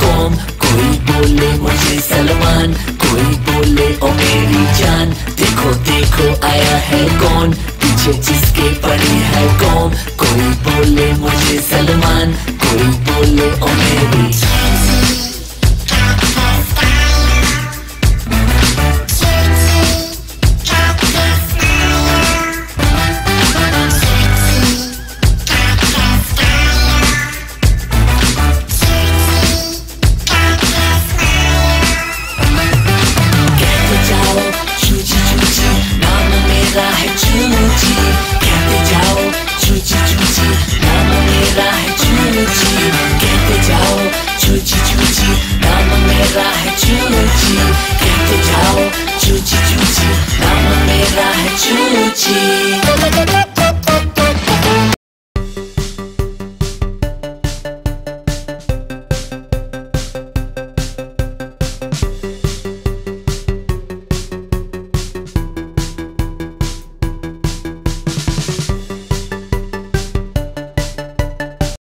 कौम कोई बोले मुझे सलमान कोई बोले मेरी जान आया है कौन जिसके है कौम कोई बोले मुझे सलमान कोई बोले ओ मेरी Gucci.